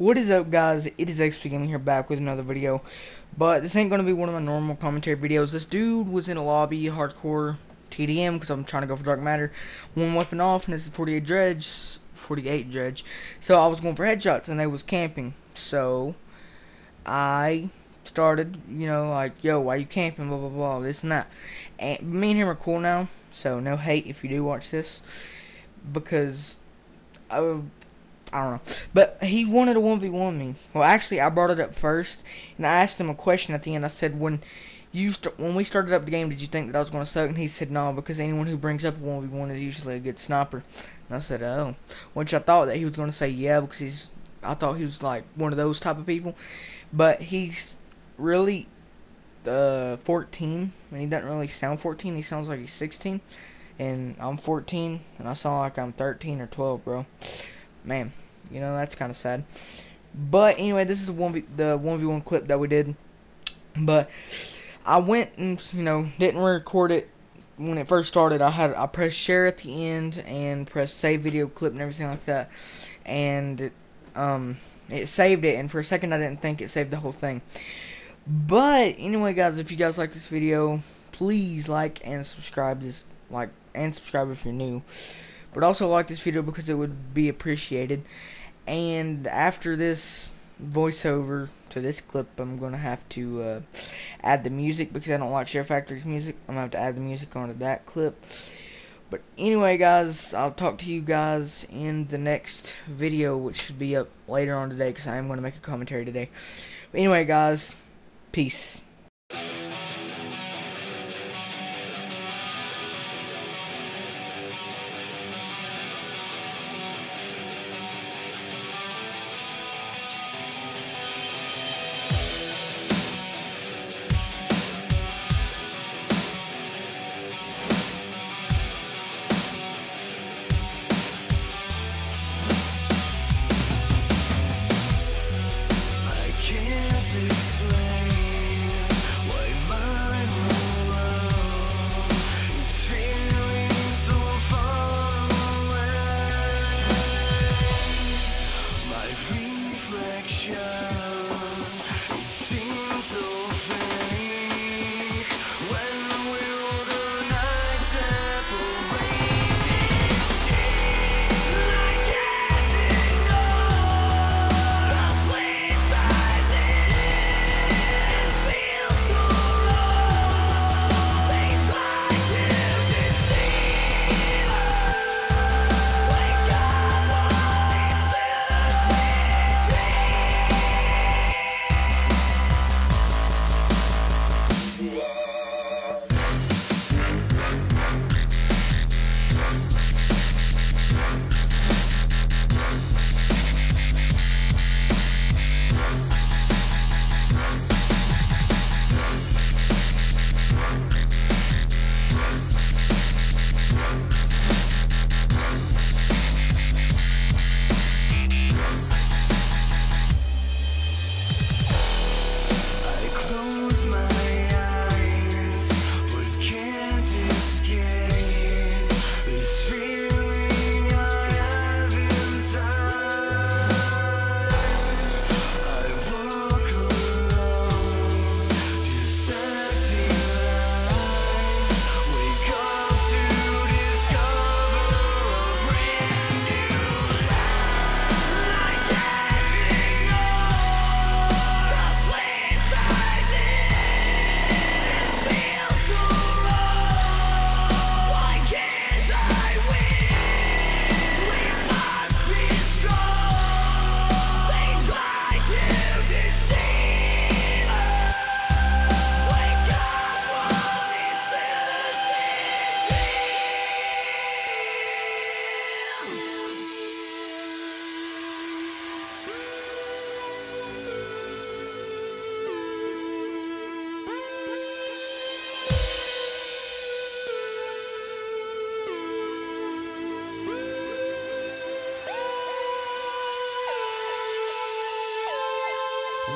What is up guys, it is XP Gaming here back with another video, but this ain't gonna be one of my normal commentary videos. This dude was in a lobby, hardcore TDM, because I'm trying to go for Dark Matter, one weapon off, and this is 48 dredge, 48 dredge, so I was going for headshots, and they was camping, so I started, you know, like, yo, why you camping, blah, blah, blah, this and that, and me and him are cool now, so no hate if you do watch this, because I I don't know. But he wanted a 1v1 me. Well, actually, I brought it up first, and I asked him a question at the end. I said, when you when we started up the game, did you think that I was going to suck? And he said, no, because anyone who brings up a 1v1 is usually a good sniper. And I said, oh. Which I thought that he was going to say, yeah, because he's, I thought he was like one of those type of people. But he's really uh, 14, and he doesn't really sound 14. He sounds like he's 16. And I'm 14, and I sound like I'm 13 or 12, bro man, you know that's kind of sad. But anyway, this is the one the one v one clip that we did. But I went and you know didn't record it when it first started. I had I pressed share at the end and pressed save video clip and everything like that, and it, um it saved it. And for a second, I didn't think it saved the whole thing. But anyway, guys, if you guys like this video, please like and subscribe. This like and subscribe if you're new. But also like this video because it would be appreciated. And after this voiceover to this clip, I'm going to have to uh, add the music because I don't like SHAREfactory's music. I'm going to have to add the music onto that clip. But anyway, guys, I'll talk to you guys in the next video, which should be up later on today because I am going to make a commentary today. But anyway, guys, peace.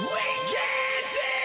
We can do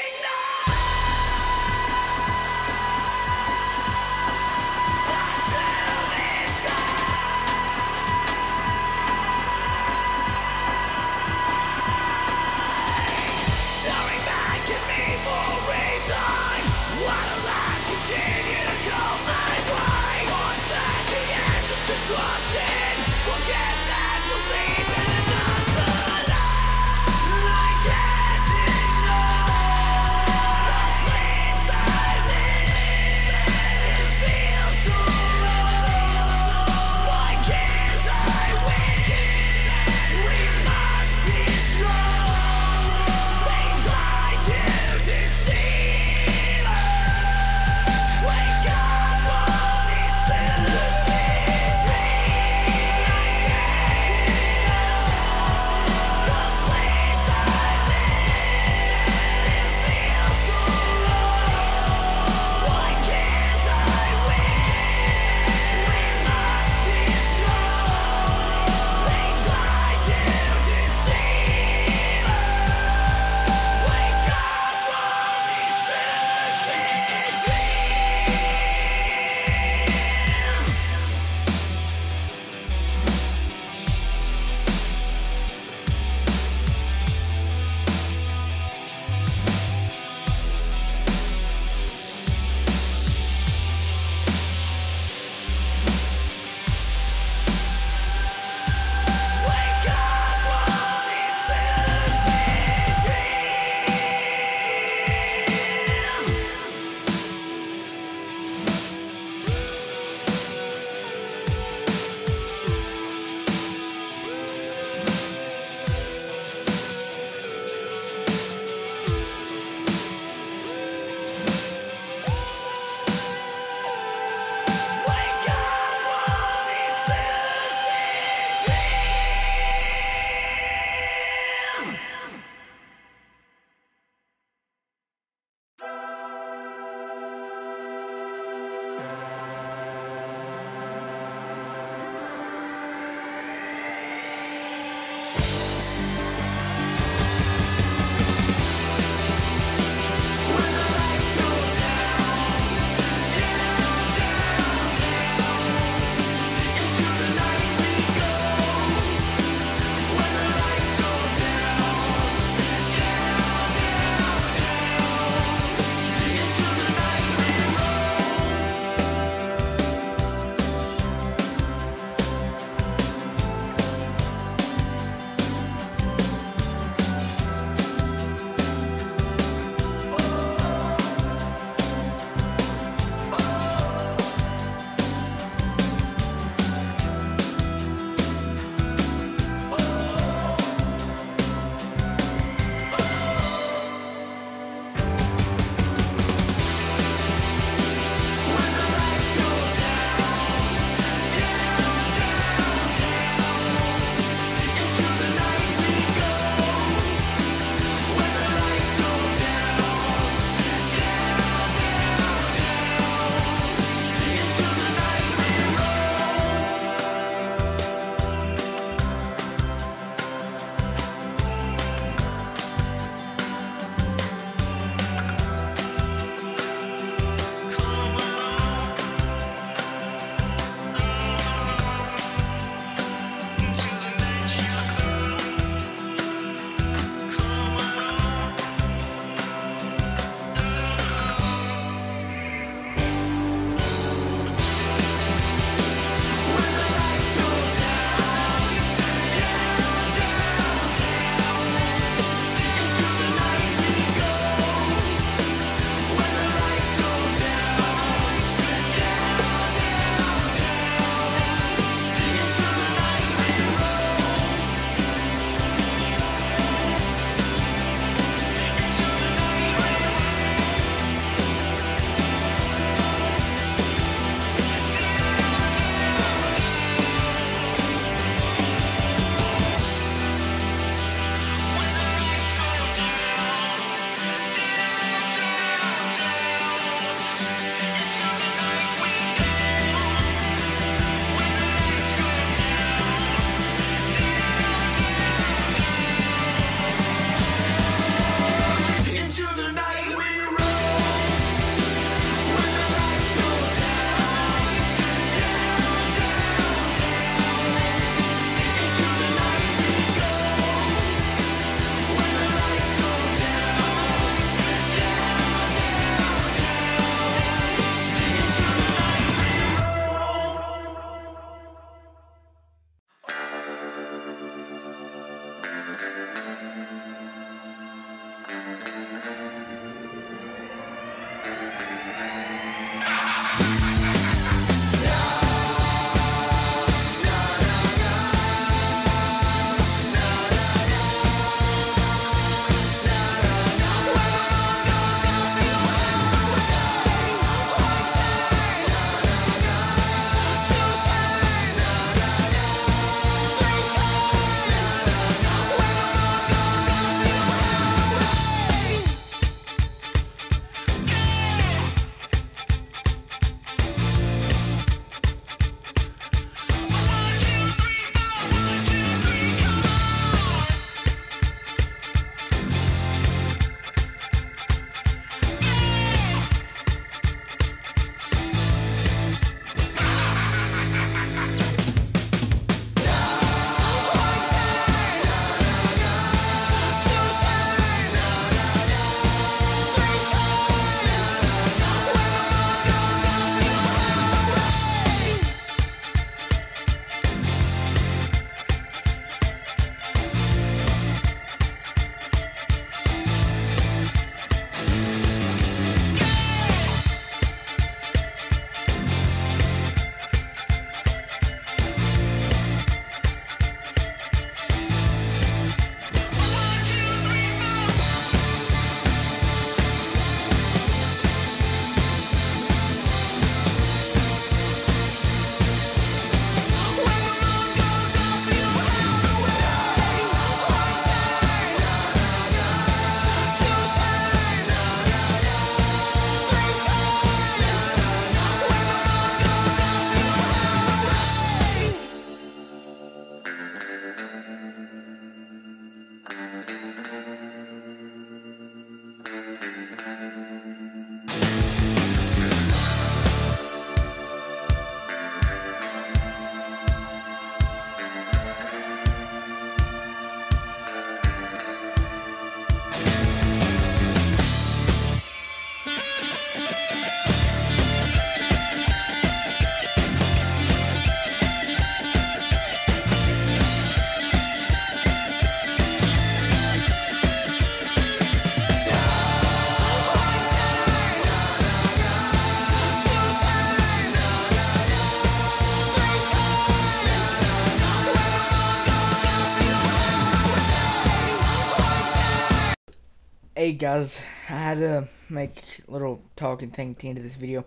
Hey guys, I had to make a little talking thing at the end of this video.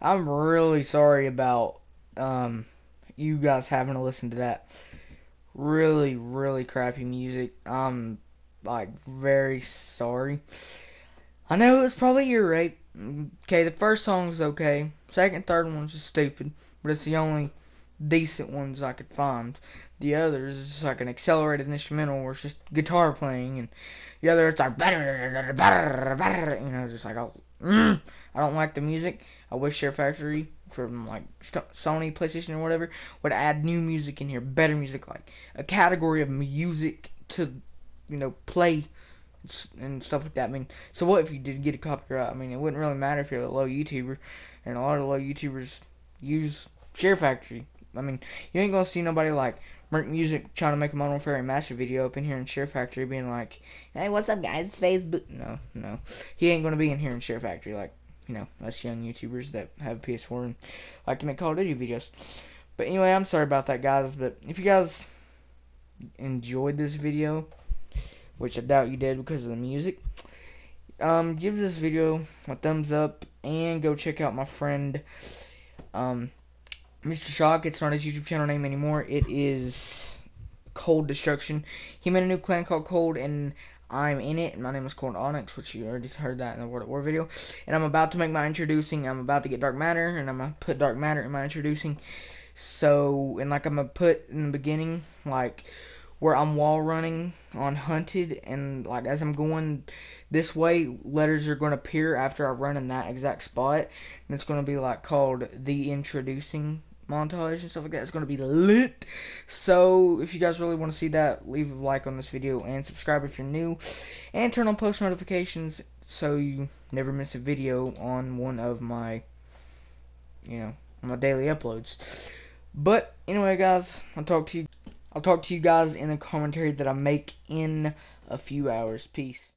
I'm really sorry about um, you guys having to listen to that really, really crappy music. I'm like very sorry. I know it's probably your rate. Okay, the first song's okay. Second, third one's just stupid, but it's the only decent ones I could find. The others just like an accelerated instrumental where it's just guitar playing, and the other it's like. You know, just like oh, mm, I don't like the music. I wish SHAREfactory from like Sony, PlayStation, or whatever would add new music in here, better music, like a category of music to, you know, play and stuff like that. I mean, so what if you did get a copyright? I mean, it wouldn't really matter if you're a low YouTuber, and a lot of low YouTubers use SHAREfactory. I mean, you ain't gonna see nobody like Merc Music trying to make a Modern Warfare Remaster video up in here in SHAREfactory being like, hey, what's up, guys? It's Facebook. No, no. He ain't gonna be in here in SHAREfactory like, you know, us young YouTubers that have a PS4 and like to make Call of Duty videos. But anyway, I'm sorry about that, guys. But if you guys enjoyed this video, which I doubt you did because of the music, um, give this video a thumbs up and go check out my friend, um, Mr. Shock, it's not his YouTube channel name anymore. It is Cold Destruction. He made a new clan called Cold, and I'm in it. My name is Cold Onyx, which you already heard that in the World at War video. And I'm about to make my introducing. I'm about to get Dark Matter, and I'm gonna put Dark Matter in my introducing. So, and like I'm gonna put in the beginning, like where I'm wall running on Hunted, and like as I'm going this way, letters are going to appear after I run in that exact spot, and it's going to be like called the introducing montage and stuff like that. It's going to be lit. So, if you guys really want to see that, leave a like on this video and subscribe if you're new. And turn on post notifications so you never miss a video on one of my, you know, my daily uploads. But, anyway, guys, I'll talk to you. I'll talk to you guys in the commentary that I make in a few hours. Peace.